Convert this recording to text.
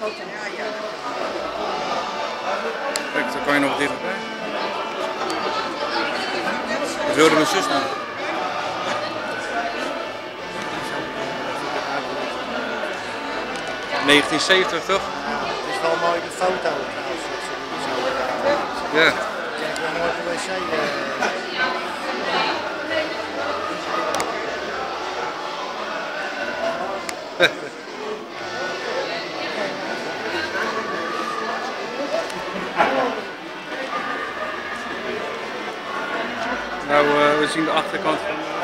Kijk, dan kan je nog dichterbij. Dat wilde mijn zus nou. ...1970 toch? Het is wel mooi de foto trouwens. eh, Ja. Kijk, wel mooi de wc. eh. Nou, eh, we zien de achterkant van